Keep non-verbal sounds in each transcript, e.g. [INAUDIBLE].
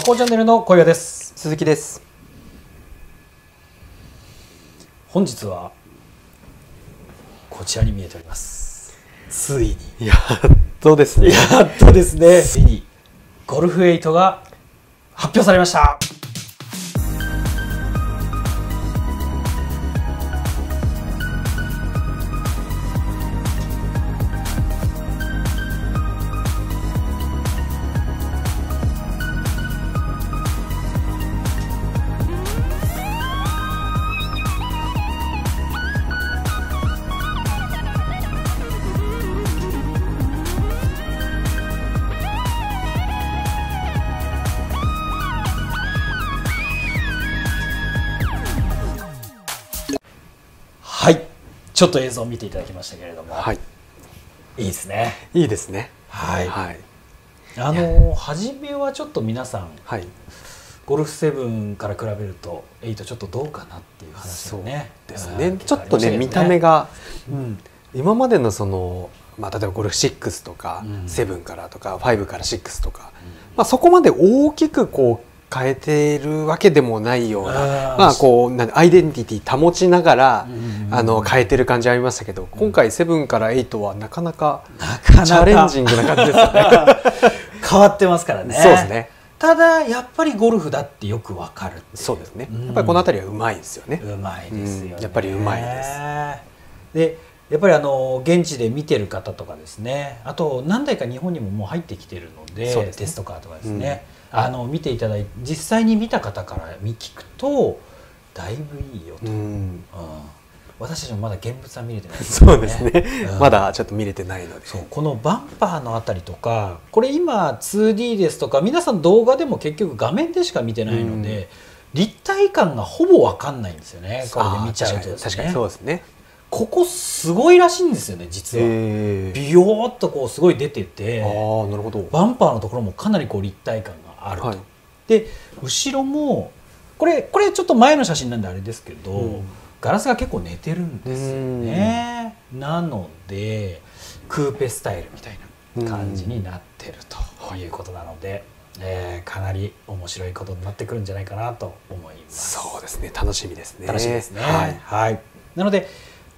パコチャンネルの小岩です。鈴木です。本日はこちらに見えております。ついに。やっとですね。やっとですね。ついにゴルフ8が発表されましたちょっと映像を見ていただきましたけれども、はい。いいですね。いいですね。はい。はい。あの初めはちょっと皆さんはい。ゴルフ7から比べると8ちょっとどうかなっていう話がねですうんねちょっとね見結構ありました目がうん。今までのそのまあ例えばゴルフ6とかうん。7からとか5から6とかまあそこまで大きくこう変えているわけでもないようなまあこうなんアイデンティティ保ちながらあの変えてる感じありましたけど今回7から8はなかなかなかチャレンジングな感じですよね。[LAUGHS] 変わってますからね。そうですね。ただやっぱりゴルフだってよくわかるそうですね。うん。やっぱりこの辺りはうまいですよね。うまいですよね、うんやっぱりうまいです。でやっぱりあの現地で見てる方とかですね。あと何台か日本にももう入ってきてるのでね。テストカーとかですね、あの見ていただいて実際に見た方から見聞くとだいぶいいよと、ううん。ん。私たちもまだ現物は見れてないそうですね。う。ん。まだちょっと見れてないので。そうこのバンパーのあたりとかこれ今 2D ですとか皆さん動画でも結局画面でしか見てないので、立体感がほぼ分かんないんですよね。これで見ちゃうとね。確かにそうですね。ここすごいらしいんですよね実は、ええ。ビヨーっとこうすごい出ててああなるほど。バンパーのところもかなりこう立体感があると、はいで後ろもこれこれちょっと前の写真なんであれですけど、うんガラスが結構寝てるんですよねなのでクーペスタイルみたいな感じになってるということなので、えーかなり面白いことになってくるんじゃないかなと思いますそうですね。楽しみですね。楽しみですね。はい。はい。なので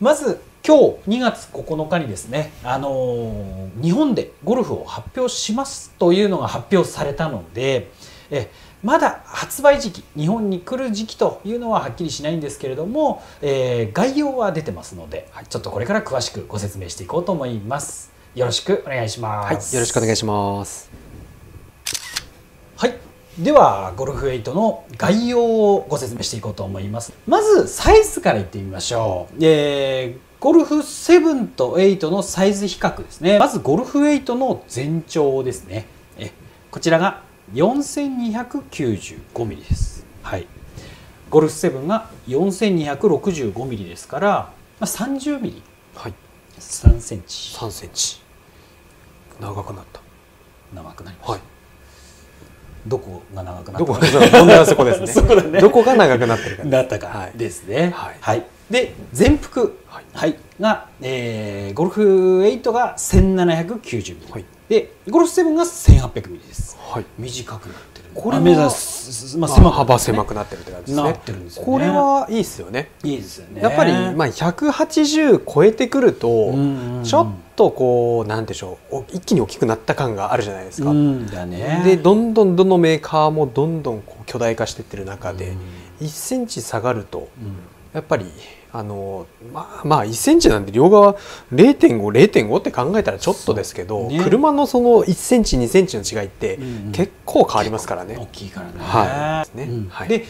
まず今日2月9日にですね、あのー日本でゴルフを発表しますというのが発表されたので、えまだ発売時期日本に来る時期というのははっきりしないんですけれども、えー概要は出てますので、ちょっとこれから詳しくご説明していこうと思います。よろしくお願いします。はい。よろしくお願いします。はい。では、ゴルフ8の概要をご説明していこうと思います。まず、サイズからいってみましょう。えーゴルフ7と8のサイズ比較ですね。まず、ゴルフ8の全長ですね。えこちらが 4295mm です。はい。ゴルフ7が 4265mm ですから、まあ、30mm、はい。3センチ3センチ。長くなった。長くなりました。はい。どこが長くなったか問題はそこですね。そうだねどこが長くなってるか。なったかですね。はいはい。で全幅はいはいが、えーゴルフ8が1790ミリ、はいでゴルフ7が1800ミリです。はい。短くなってる。これはあ目指すまあまあ狭く幅狭くなってるって感じですね。なってるんですよねこれはいいですよね。いいですよね。やっぱりまあ180超えてくるとちょっとこうなんでしょうお一気に大きくなった感があるじゃないですか。うんだね。でどんどんどのメーカーもどんどんこう巨大化していってる中でうん1センチ下がるとうんやっぱりあのまあまあ1センチなんで両側0.50.5って考えたらちょっとですけど、ね。車のその1センチ2センチの違いってうんうん。結構変わりますからね。大きいからね。はい。ね。うん。はい。で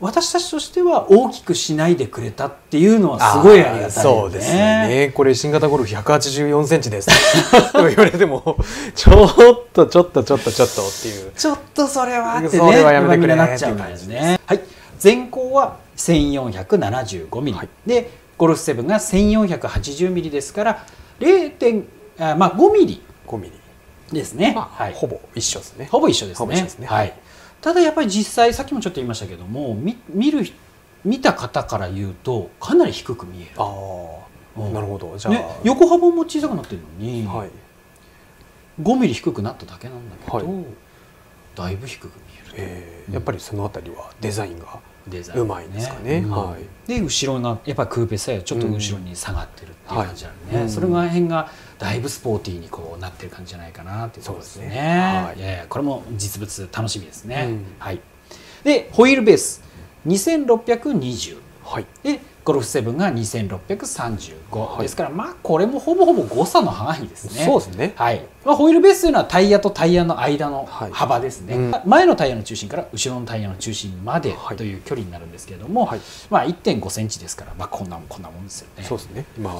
私たちとしては大きくしないでくれたっていうのはすごいありがたいよね。そうですね。これ新型ゴルフ184センチです。[LAUGHS] と言われてもちょっとちょっとちょっとちょっとっていう。ちょっとそれはってね、それはやめてくれななっちゃうからですね。はい、全高は1475ミリ、はい。でゴルフ7が1480ミリですから 0. 点あまあ5ミリ。5ミリ、ですね。まあはい、ほぼ一緒ですね。ほぼ一緒ですね。ね。はい。ただやっぱり実際さっきもちょっと言いましたけども、み見る見た方から言うとかなり低く見える。ああうん。なるほど。じゃあ、ね、横幅も小さくなってるのに、はい。5ミリ低くなっただけなんだけど、はいだいぶ低く見えるえーやっぱりそのあたりはデザインがデザインうまいんですかね。うん。はい。で後ろがやっぱりクーペスタイルちょっと後ろに下がってるっていう感じなので、ねはいそれが辺がだいぶスポーティーにこうなってる感じじゃないかなっていうところですね。そうですね。はいいやい。やこれも実物楽しみですね、うん。はい。でホイールベース。2620はい。でゴルフ7が2635、はい。ですからまあこれもほぼほぼ誤差の範囲ですね。そうですね。はい。まあ、ホイールベースというのはタイヤとタイヤの間のはい。幅ですね、うん。前のタイヤの中心から後ろのタイヤの中心まではい。という距離になるんですけれども、はい。まあ、1.5センチですから、まあ、こんなこんなもんですよね。そうですね。今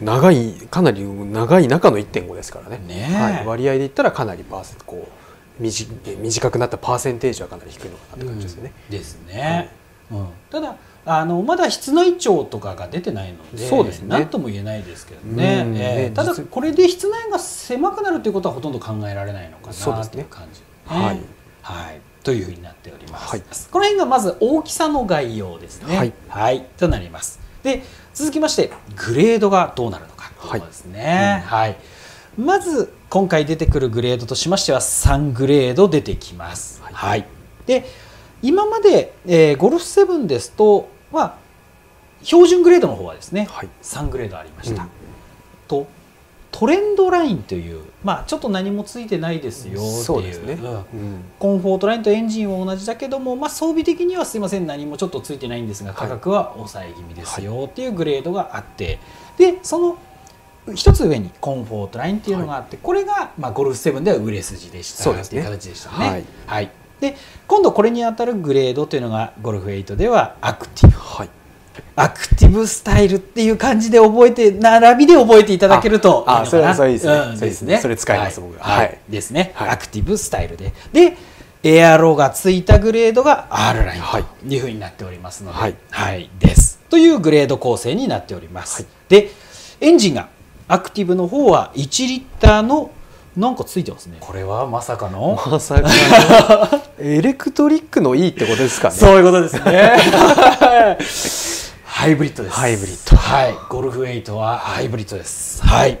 長いかなり長い中の1.5ですからね。ねえ。はい、割合で言ったらかなりパーセントこう短短くなったパーセンテージはかなり低いのかなって感じですよね、うん。ですね、うん。ただあのまだ室内長とかが出てないのでそうですね。何とも言えないですけどね、うん。えーただこれで室内が狭くなるということはほとんど考えられないのかなという感じ、はい。はい、というふうになっております、はい。この辺がまず大きさの概要ですね。はい、となります。で続きましてグレードがどうなるのかということですね、はい。まず今回出てくるグレードとしましては3グレード出てきます、はい。はい、で今まで、えーゴルフ7ですと、まあ、標準グレードの方はですね、はい。3グレードありました、うん。とトレンドラインという、まあ、ちょっと何もついてないですよっていう。コンフォートラインとエンジンは同じだけども、まあ、装備的にはすいません。何もちょっとついてないんですが価格は抑え気味ですよっていうグレードがあって。でその一つ上にコンフォートラインっていうのがあって、これが、まあ、ゴルフ7では売れ筋でしたそうですね。っていう形でしたね。はい。はいで今度これに当たるグレードというのがゴルフ8ではアクティブ。はい。アクティブスタイルっていう感じで覚えて並びで覚えていただけるといいのかな。ああそれはそれいいですね。うんそですね。それ使います僕は。い、はい。ですね、はい。アクティブスタイルで。でエアロがついたグレードが R ラインはい。というふうになっておりますので、はい。はい。です。というグレード構成になっております、はい。でエンジンがアクティブの方は1リッターのなんかついてますねこれはまさかの？まさかの [LAUGHS] エレクトリックのいいってことですかねそういうことですね。[LAUGHS] ハイブリッドです。ハイブリッドはい。ゴルフ8はハイブリッドです。はい。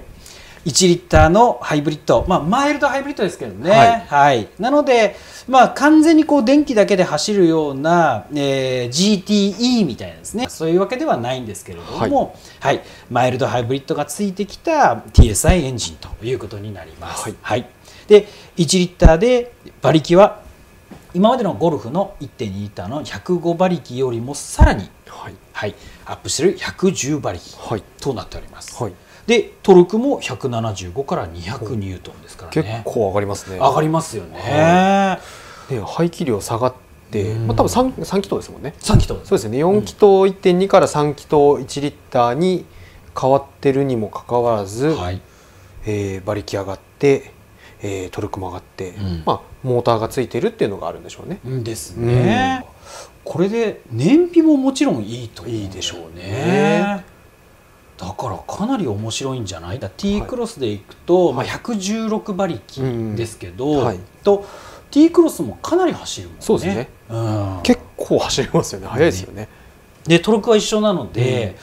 1リッターのハイブリッド、まあ、マイルドハイブリッドですけどね、ははい。いなので、まあ、完全にこう電気だけで走るような、えー GTE みたいなですね。そういうわけではないんですけれども、はい。マイルドハイブリッドがついてきた TSI エンジンということになります。はい。で1リッターで馬力は今までのゴルフの1.2リッターの105馬力よりもさらに、はい。はい、アップしてる110馬力はい。となっております。はいでトルクも175から200ニュートンですから結ね構上がりますね。上がりますよね、はで排気量下がって、うん。まあ、多分 3, 三気筒ですもんね。3気筒そうですね。4気筒1.2から3気筒1リッターに変わってるにもかかわらず、はい。えー馬力上がって、えートルクも上がって、うん。まあ、モーターがついてるっていうのがあるんでしょうね。ですね、これで燃費ももちろんいいといいでしょうねかなり面白いんじゃない？だ T クロスでいくと、まあ、116馬力ですけど、と T クロスもかなり走るもんね。そうですね。うん、結構走りますよね。速いですよね。でトルクは一緒なので、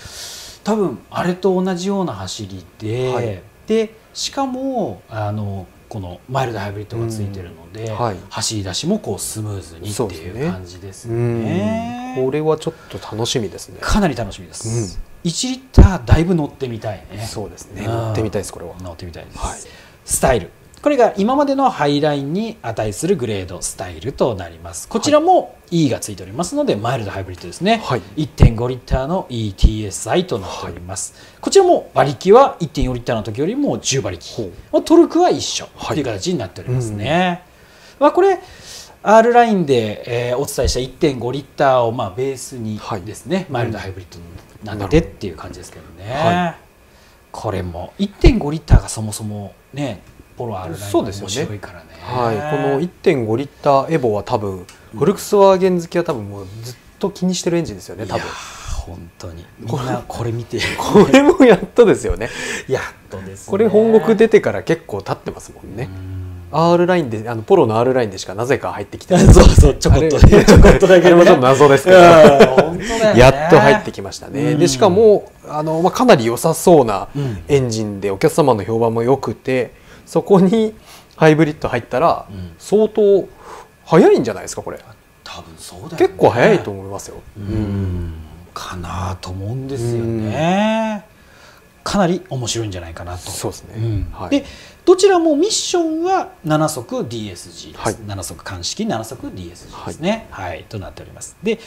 多分あれと同じような走りで、はい。でしかもあのこのマイルドハイブリッドがついてるので、うん。はい。走り出しもこうスムーズにっていうそうですね。感じですようん。ね。これはちょっと楽しみですね。かなり楽しみです、1リッターだいぶ乗ってみたいね。そうですね。うん乗ってみたいですこれは。乗ってみたいです、はい。スタイル。これが今までのハイラインに値するグレードスタイルとなります。こちらも E がついておりますのでマイルドハイブリッドですね、はい。1.5リッターの ETSI となっております、こちらも馬力は1.4リッターの時よりも10馬力。トルクは一緒はいという形になっておりますね、まあ、これ R ラインで、えーお伝えした1.5リッターをまあベースにはい。ですね、マイルドハイブリッドになっなるほど。てっていう感じですけどね、はこれも1.5リッターがそもそもねポロ R ラインが面白いからね。はい、この1.5リッターエボは多分、フォルクスワーゲン好きは多分もうずっと気にしてるエンジンですよね多分。ー本当に。みんなこれ見て。[LAUGHS] これもやっとですよね。やっとですね。これ本国出てから結構経ってますもんね。う、ん R ラインであのポロの R ラインでしかなぜか入ってきてない。[LAUGHS] そうそうちょこっとちょこっとだけね。もちょっと謎ですけど。ね。やっと入ってきましたね、うん。でしかもあの、まあ、かなり良さそうなうん。エンジンでお客様の評判も良くてそこにハイブリッド入ったらうん。相当早いんじゃないですかこれ。多分そうだよね。結構早いと思いますよ、うん。かなと思うんですよねかなり面白いんじゃないかなと。そうですね、うん。はい、でどちらもミッションは7速 DSG です、はい。7速鑑識7速 DSG ですね、はい。となっております。で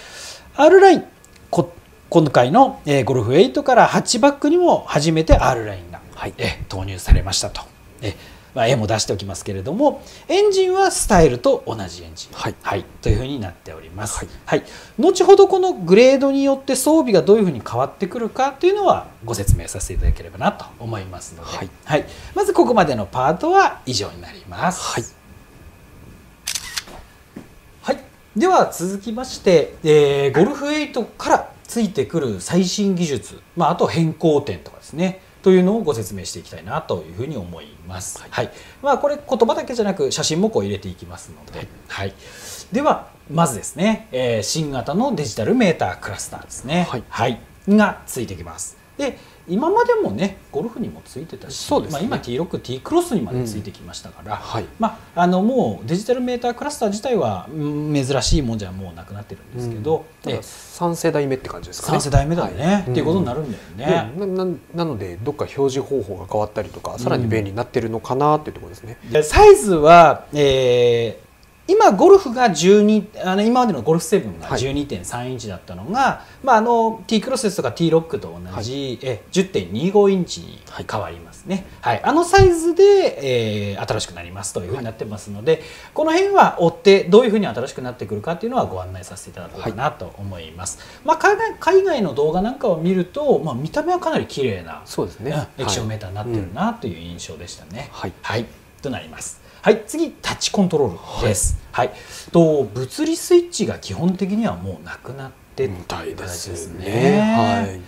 R ラインこ今回の、えーゴルフ8から8バックにも初めて R ラインが、はい。えー投入されましたと、えまあ、絵も出しておきますけれどもエンジンはスタイルと同じエンジン、はい。というふうになっております、はい。はい、後ほどこのグレードによって装備がどういうふうに変わってくるかというのはご説明させていただければなと思いますので、はい。まずここまでのパートは以上になります。はい。はい、では続きまして、えーゴルフ8からついてくる最新技術、まあ、あと変更点とかですねというのをご説明していきたいなというふうに思います。はい。まあ、これ言葉だけじゃなく写真もこう入れていきますので、はい。ではまずですね、えー新型のデジタルメータークラスターですね、はい。がついてきます。で今までもねゴルフにもついてたし、そうですね。まあ、今 T6、T クロスにまでついてきましたから、はい。まあ、あのもうデジタルメータークラスター自体はうん珍しいもんじゃもうなくなってるんですけど、ただえ3世代目って感じですかね。3世代目だよね、はい。っていうことになるんだよね。うんなななのでどっか表示方法が変わったりとかさらに便利になってるのかなっていうところですね、でサイズは、えー今ゴルフが12あの今までのゴルフ7がはい。12.3インチだったのが、まあ、あの T クロスですとか T ロックと同じ、え10.25インチに変わりますね、はい。あのサイズで、えー新しくなりますというふうになってますので、この辺は追ってどういうふうに新しくなってくるかっていうのはご案内させていただこうかなと思います、まあ、海外海外の動画なんかを見ると、まあ、見た目はかなり綺麗なそうですね、うん液晶メーターになってるはいなという印象でしたね。はい。はい、となります。はい、次タッチコントロールです。はい、と物理スイッチが基本的にはもうなくなってみたいです形ね。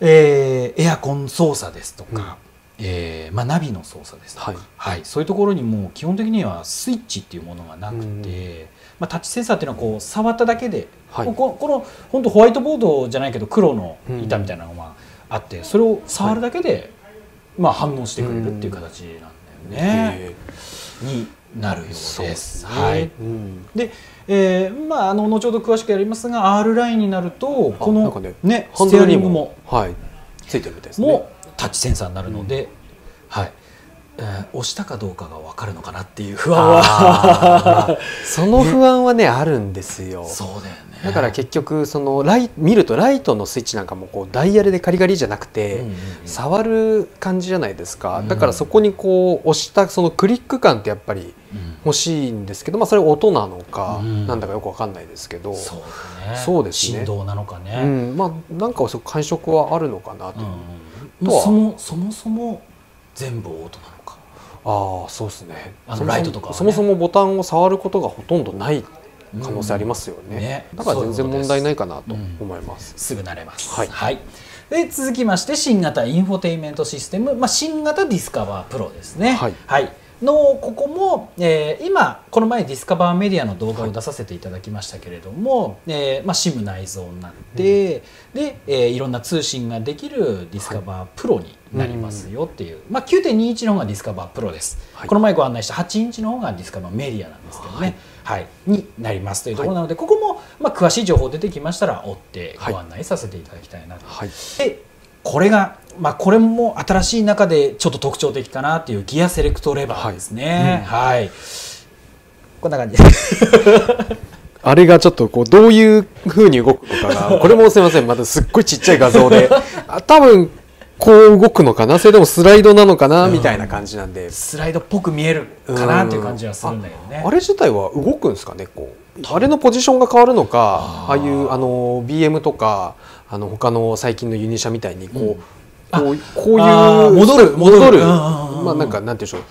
えーエアコン操作ですとか、えーまあ、ナビの操作ですとか、はい。はい。そういうところにもう基本的にはスイッチっていうものがなくて、うん。まあ、タッチセンサーっていうのはこう触っただけで、はい。こここの本当ホワイトボードじゃないけど黒の板みたいなのがあって、それを触るだけで、まあ、反応してくれるっていう形なんだよね。えになるようーです。ですね。はい。うん。で、えーまああの後ほど詳しくやりますが R ラインになるとこのねねステアリングもはいついてるみたいですね。もタッチセンサーになるので、はい、えー押したかどうかが分かるのかなっていう不安は。[LAUGHS] その不安はねあるんですよ。そうだよね。だから結局そのライ見るとライトのスイッチなんかもこうダイヤルでカリカリじゃなくて、うんうんうん触る感じじゃないですか、うんだからそこにこう押したそのクリック感ってやっぱりうん。欲しいんですけど、まあ、それ音なのか、うん。なんだかよくわかんないですけど、そうだね。そうですね。振動なのかね。うん、まあなんか感触はあるのかなと、うんあうん。とは。そもそもそも全部オートなのか。ああそうですね。あのそもそもライトとかはね。そもそもボタンを触ることがほとんどない可能性ありますよね,、うん。ね。だから全然問題ないかなとうん思います、す。ぐ慣れます。はい。で続きまして新型インフォテインメントシステム、まあ、新型ディスカバープロですね。はいのここも、えー今この前ディスカバーメディアの動画を出させていただきましたけれども、えーまあ、SIM 内蔵になって、で、えーいろんな通信ができるディスカバープロになりますよっていう、まあ、9.2インチの方がディスカバープロです、はい。この前ご案内した8インチの方がディスカバーメディアなんですけどね、はい。になりますというところなので、ここも、まあ、詳しい情報出てきましたら追ってご案内させていただきたいなと。はい。でこれが、まあ、これも新しい中でちょっと特徴的かなっていうギアセレクトレバーですね。はい、こんな感じ。です。あれがちょっとこうどういう風に動くのかが [LAUGHS] これもすみません。またすっごいちっちゃい画像で。あ多分こう動くのかな？それでもスライドなのかな？みたいな感じなんで、スライドっぽく見えるかなっていう感じはするんだけどね。あれ自体は動くんですかね？こうあれのポジションが変わるのかああいうあの BM とかあの他の最近のユニシャみたいにこう、うんこうこういう戻る戻る。まあなんかなんていうんでしょう。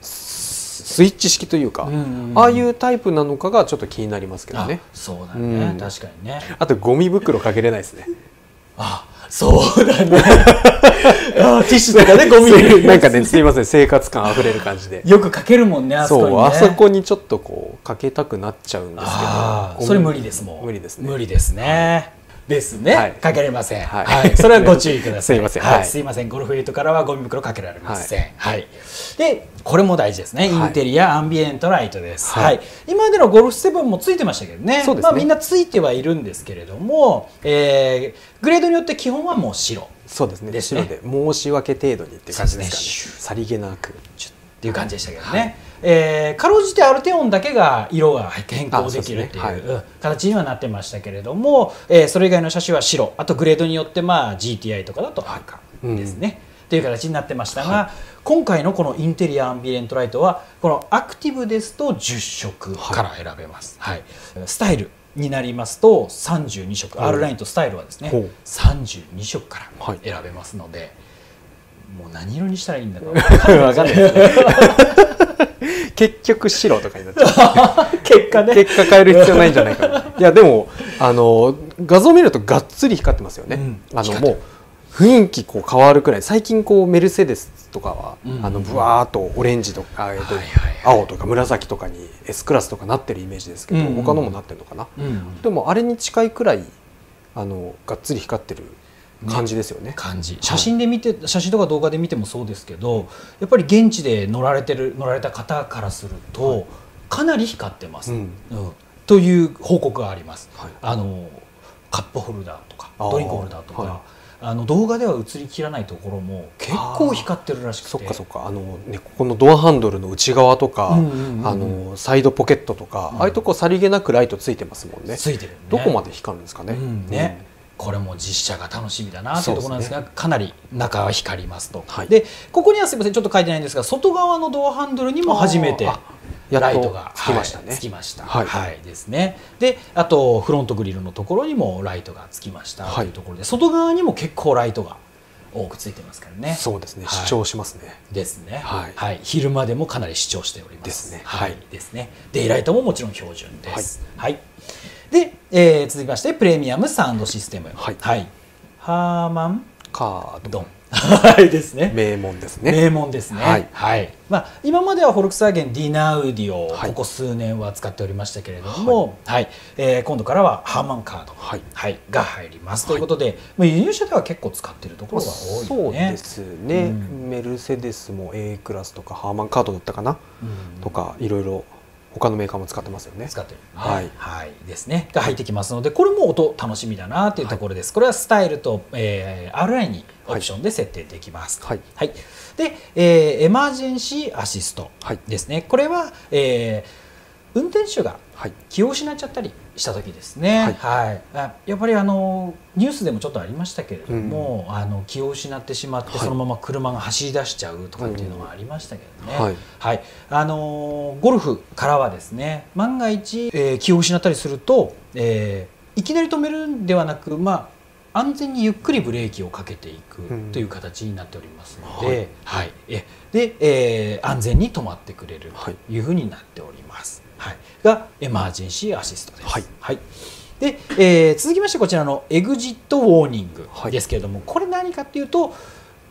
ススイッチ式というか、うんうんうん。ああいうタイプなのかがちょっと気になりますけどね。あそうだね、うん。確かにね。あとゴミ袋かけれないですね。あそうだね。[LAUGHS] あティッシュとかね、[LAUGHS] ゴミ。なんかねすいません。生活感あふれる感じで。よくかけるもんね、あそこに、ね。あそこにちょっとこうかけたくなっちゃうんですけど。それ無理ですもん。無理ですね。無理ですね、ですね、はい。かけれません、ははい。いそれはご注意ください。[LAUGHS] すいません。はい。はいすいません。ゴルフエイトからはゴミ袋かけられません、はい。でこれも大事ですね。インテリア、アンビエントライトです、ははい。い今までのゴルフ7もついてましたけどね。そうですね。まあ、みんなついてはいるんですけれども、えーグレードによって基本はもう白。そうですね。で白で申し訳程度にっていう感じですかね。さりげなく。っていう感じでしたけどね、えーかろうじてアルテオンだけが色が変更できるっていう形にはなってましたけれども、えーそれ以外の車種は白。あとグレードによってまあ GTI とかだと赤ですね、っていう形になってましたが、今回のこのインテリアアンビエントライトはこのアクティブですと10色から選べます、はい。スタイルになりますと32色、うん R ラインとスタイルはですねほう。32色からはい。選べますので、もう何色にしたらいいんだか [LAUGHS] わかんないですね。[LAUGHS] 結局白とかになっちゃう結果ね。結果変える必要ないんじゃないかな。いやでもあの画像見るとがっつり光ってますよね、うん。あのもう雰囲気こう変わるくらい。最近こうメルセデスとかは、うん。あのブワーっとオレンジとか、青とか紫とかに S クラスとかなってるイメージですけど、うん。他のもなってるのかな、うん。でもあれに近いくらいあのがっつり光ってる感じですよね。感じ。写真で見て写真とか動画で見てもそうですけどやっぱり現地で乗られてる乗られた方からすると、はい。かなり光ってます、うん。うん。という報告があります、はい。あのカップホルダーとかドリンクホルダーとかはあの動画では映りきらないところも結構光ってるらしくて。そっかそっか。あの、ね、ここのドアハンドルの内側とか、うんうんうんうん。あのサイドポケットとか、うん。ああいうとこさりげなくライトついてますもんね。ついてる、ね、どこまで光るんですかね,、うんねこれも実写が楽しみだなというところなんですがかなり中は光りますと、はい。でここにはすみませんちょっと書いてないんですが外側のドアハンドルにも初めてライトがつきましたね。はいつきました。はい。ですね。であとフロントグリルのところにもライトがつきましたはい。というところで、外側にも結構ライトが多くついてますからね。そうですね、はい。主張しますね。ですね、はい。昼間でもかなり主張しております。ですね。はい、はい。ですね。デイライトももちろん標準です。はい、で、えー続きましてプレミアムサウンドシステム。はい。ハーマン？カード。ドン。[LAUGHS] はいですね。名門ですね。名門ですね、はい。まあ、今まではフォルクスワーゲンディナウディをはい。ここ数年は使っておりましたけれども、はい。えー今度からはハーマンカード、はい。が入ります。ということで、まあ、輸入車では結構使っているところが多いね。うですね、うん。メルセデスも A クラスとかハーマンカードだったかな、うん。とかいろいろ他のメーカーも使ってますよね。使ってる、はい。はい、ですね。が入ってきますのでこれも音楽しみだなというところです、これはスタイルと、えー RI にオプションで設定できます、はい。で、えーエマージェンシーアシストはいですね、これは、えー運転手がはい。気を失っちゃったりした時ですね、はい。あやっぱりあのニュースでもちょっとありましたけれども、あの気を失ってしまって、はい。そのまま車が走り出しちゃうとかっていうのがありましたけどね、はい。はい。あのーゴルフからはですね万が一、えー気を失ったりすると、えーいきなり止めるんではなく、まあ、安全にゆっくりブレーキをかけていくうん。という形になっておりますのはい。で,、はい。えでえー安全に止まってくれるはい。というふうになっております。はい、がエマージェンシーアシストです。はい。で、えー続きましてこちらのエグジットウォーニングはい。ですけれども、これ何かっていうと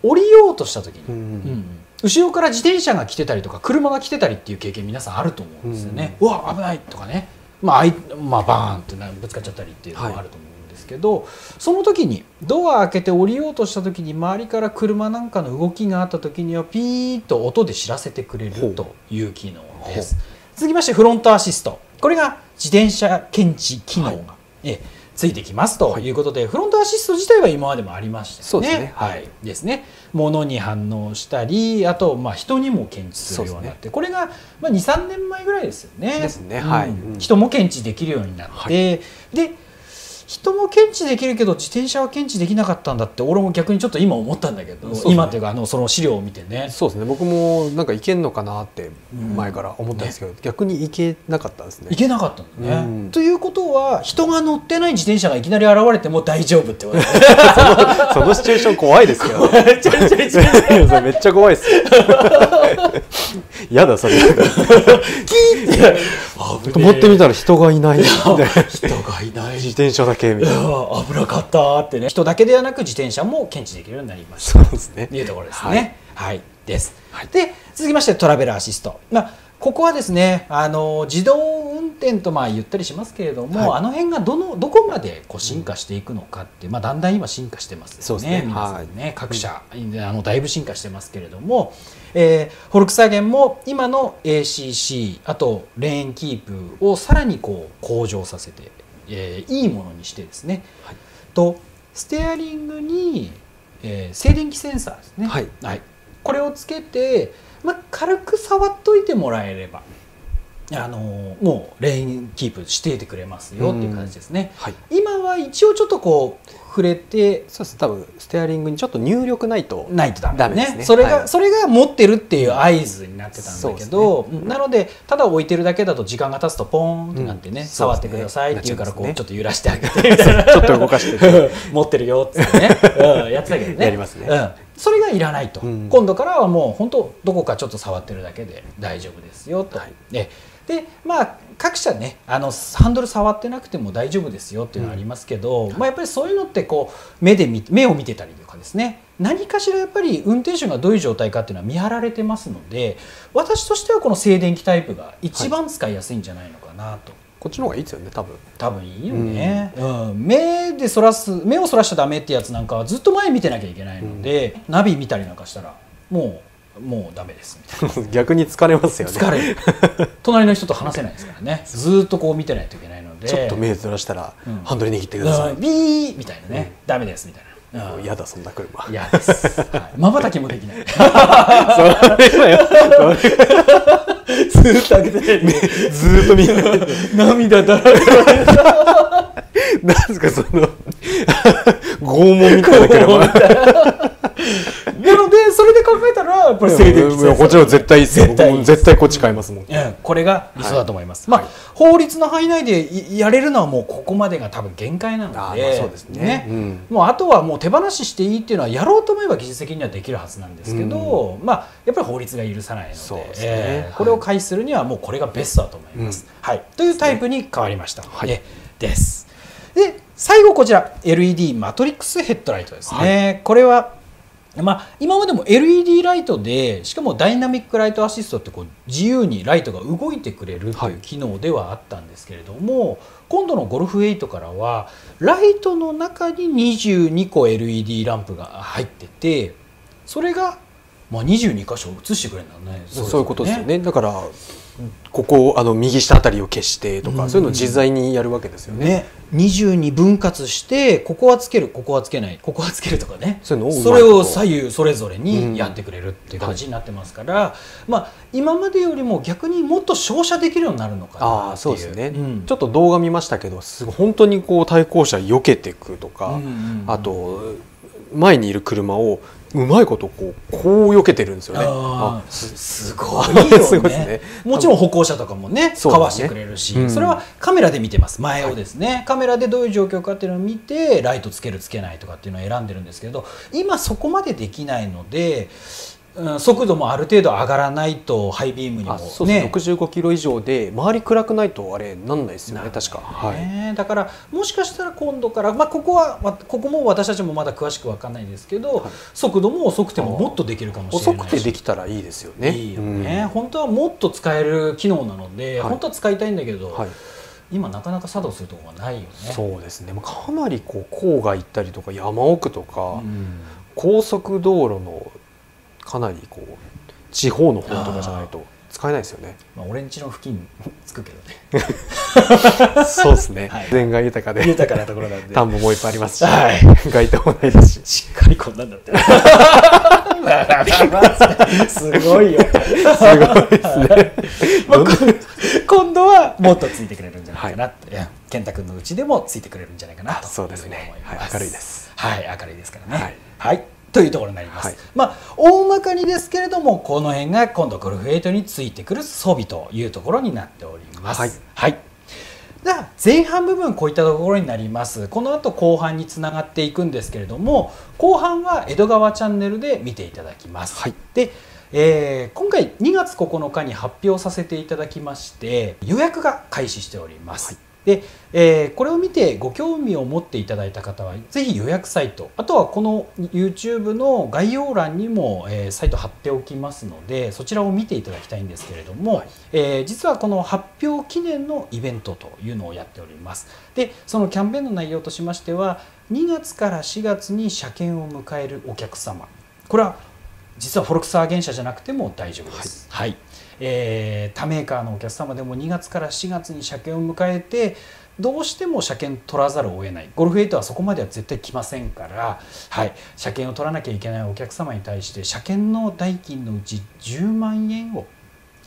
降りようとした時に、うんうん後ろから自転車が来てたりとか車が来てたりっていう経験皆さんあると思うんですよね。うわ危ないとかね、まああいまあ、バーンってなぶつかっちゃったりっていうのもあると思うんですけど、その時にドア開けて降りようとした時に周りから車なんかの動きがあった時にはピーッと音で知らせてくれるという機能です。続きましてフロントアシスト。これが自転車検知機能が、えついてきますとい。うことで、フロントアシスト自体は今までもありましたよね。ね。はい、ですね。物に反応したり、あとまあ人にも検知するようになって、これがまあ2、3年前ぐらいですよね。ですね。うんはい。うん。人も検知できるようになって、はで人も検知できるけど自転車は検知できなかったんだって俺も逆にちょっと今思ったんだけど、ね。今っていうかあのその資料を見てね。そうですね。僕もなんかいけんのかなって前から思ったんですけど、逆にいけなかったですね。いけなかったんだね、うん。ということは人が乗ってない自転車がいきなり現れても大丈夫ってこと [LAUGHS] そのシチュエーション怖いですよ [LAUGHS] めっちゃ怖いですよ。[LAUGHS] やだそれ。と思って。みたら人がいない人がいない。自転車だけみいたいな。や危なかったってね。人だけではなく自転車も検知できるようになりました。そうですね。というところですね。はい、です、で続きましてトラベルアシスト、まあ、ここはですねあの自動運点とまあ言ったりしますけれども、はい。あの辺がどのどこまでこう進化していくのかって、まあ、だんだん今進化してますよね。そうですね。皆さんね、各社、あのだいぶ進化してますけれども、えーフォルクスワーゲンも今の ACC あとレーンキープをさらにこう向上させて、えーいいものにしてですね、はい。とステアリングに、えー静電気センサーですね、はい。これをつけて、まあ、軽く触っといてもらえれば、あのーもうレーンキープしていてくれますよっていう感じですね。はい。今は一応ちょっとこう触れてそうです多分ステアリングにちょっと入力ないとないとダメですね。それが、はい。それが持ってるっていう合図になってたんだけど、そうですなのでただ置いてるだけだと時間が経つとポーンってなってね、うん触ってくださいって言うからこうちょっと揺らしてあげて。[LAUGHS] ちょっと動かして。持ってるよってね、うん、やってたけどね。やりますね。うん、それがいらないと、うん。今度からはもう本当どこかちょっと触ってるだけで大丈夫ですよと、はい。ででまあ各社ねあのハンドル触ってなくても大丈夫ですよっていうのはありますけど、まあ、やっぱりそういうのってこう目で見目を見てたりとかですね。何かしらやっぱり運転手がどういう状態かっていうのは見張られてますので私としてはこの静電気タイプが一番使いやすいんじゃないのかなと。こっちの方がいいですよね多分。多分いいよね、うん。目でそらす目をそらしちゃダメってやつなんかはずっと前見てなきゃいけないので、ナビ見たりなんかしたらもうもうダメですみたい [LAUGHS] 逆に疲れますよなね。疲れる。[LAUGHS] 隣の人と話せないですからね。ずーっとこう見てないといけないので。ちょっと目ずらしたら、うん。ハンドル握ってください。うんビーみたいなね、ダメですみたいな、うん嫌だそんな車。嫌です。まばたきもできない [LAUGHS] [LAUGHS] ずーっと開けてないずーっと見ない。[LAUGHS] 涙だらけなんですかその [LAUGHS] 拷問みたいな車な。のでそれで考えたらやっぱり静電気こっちの方が絶対絶対絶対こっち買いますもん。うんこれが理想だと思います、はい。まあ、法律の範囲内でいやれるのはもうここまでが多分限界なので。あそうですね。うん。もうあとはもう手放ししていいっていうのはやろうと思えば技術的にはできるはずなんですけど、まあ、やっぱり法律が許さないので。ねはいえーこれを開始するにはもうこれがベストだと思います。はい、というタイプに変わりました。はい。えです。で最後こちら LED マトリックスヘッドライトですね。これはまあ、今までも LED ライトでしかもダイナミックライトアシストってこう自由にライトが動いてくれるとはい。いう機能ではあったんですけれども、今度のゴルフ8からはライトの中に22個 LED ランプが入っててそれが、まあ、22箇所映してくれるんだね。そういうことですよね。だからここあの右下あたりを消してとか、うん。そういうのを自在にやるわけですよね。ね、22分割してここはつけるここはつけないここはつけるとかね。それを左右それぞれにやってくれるっていう形になってますから、まあ、今までよりも逆にもっと照射できるようになるのかなああっていう。そうですね、ん。ちょっと動画見ましたけどすごい本当にこう対向車避けていくとか、うんうんうん。あと前にいる車をうまいことこうこう避けてるんですよね。あすすごいよね。[LAUGHS] すごいですね。もちろん歩行者とかもねかわしてくれるし、うん。それはカメラで見てます。前をですね、カメラでどういう状況かっていうのを見てライトつけるつけないとかっていうのを選んでるんですけど今そこまでできないので、うん、速度もある程度上がらないとハイビームにもねです、65キロ以上で周り暗くないとあれなんないですよね確か。はい。ねだからもしかしたら今度から、まあ、ここはわここも私たちもまだ詳しく分かんないですけど、はい速度も遅くてももっとできるかもしれないし遅くてできたらいいですよね。いいよね、本当はもっと使える機能なので、はい本当は使いたいんだけど。今なかなか作動するところがないよね。そうですね。まあかなりこう郊外行ったりとか山奥とか、うん高速道路のかなりこう地方の方とかじゃないと使えないですよね。まあ、俺んちの付近つくけどね [LAUGHS] そうですね。はい自然が豊かで豊かなところなんで田んぼもいっぱいありますし、はい街灯もないですし。しっかりこんなんだってすごいよ、すごいですね。まあ、こ今度はもっとついてくれるんじゃないかなって、いや健太君のうちでもついてくれるんじゃないかなとそうですねはい明るいですはい明るいですからねはいはいというところになります、はい。まあ大まかにですけれどもこの辺が今度ゴルフ8についてくる装備というところになっております。はい、はい。では前半部分こういったところになります。この後後半につながっていくんですけれども後半は江戸川チャンネルで見ていただきます、はい。で、えー今回2月9日に発表させていただきまして予約が開始しております、で、えーこれを見てご興味を持っていただいた方はぜひ予約サイトあとはこの YouTube の概要欄にも、えーサイト貼っておきますのでそちらを見ていただきたいんですけれども、えー実はこの発表記念のイベントというのをやっております。でそのキャンペーンの内容としましては2月から4月に車検を迎えるお客様。これは実はフォルクスワーゲン車じゃなくても大丈夫です。はい、えー他メーカーのお客様でも2月から4月に車検を迎えてどうしても車検取らざるを得ない。ゴルフエイトはそこまでは絶対来ませんから、はい、車検を取らなきゃいけないお客様に対して車検の代金のうち10万円を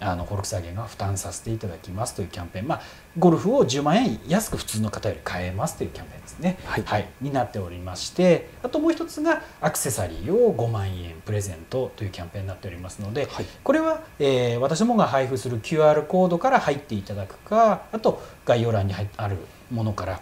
あのフォルクスワーゲンが負担させていただきますというキャンペーン、まあ、ゴルフを10万円安く普通の方より買えますというキャンペーンですね、はい。になっておりましてあともう一つがアクセサリーを5万円プレゼントというキャンペーンになっておりますので、はい。これは、えー私どもが配布する QR コードから入っていただくかあと概要欄に入あるものから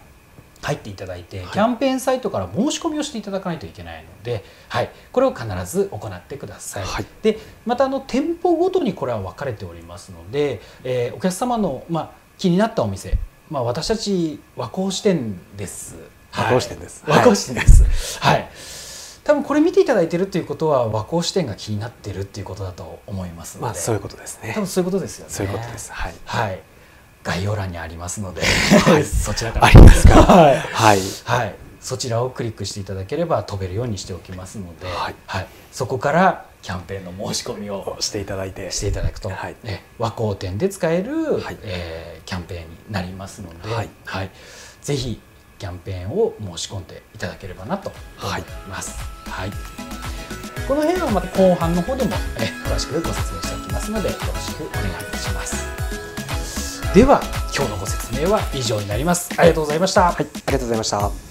入っていただいて、はい。キャンペーンサイトから申し込みをしていただかないといけないので、はい、これを必ず行ってください。はい。でまたあの店舗ごとにこれは分かれておりますので、えーお客様の、まあ、気になったお店、まあ、私たち和光支店です。和光支店です。はい。和光支店です。はい。多分これ見ていただいてるっていうことは和光支店が気になってるっていうことだと思いますので、まあそういうことですね。多分そういうことですよね。そういうことです。はい。はい。概要欄にありますので、はい。そちらから。ありますか？はい。はい。はい。そちらをクリックしていただければ飛べるようにしておきますので、はい。そこからキャンペーンの申し込みをしていただいて。していただくと、はい。ね和光店で使える、はい。えーキャンペーンになりますので、はい。ぜひキャンペーンを申し込んでいただければなと思います。はい。この辺はまた後半の方でも、え詳しくご説明しておきますのでよろしくお願いいたします。では今日のご説明は以上になります。ありがとうございました。はいありがとうございました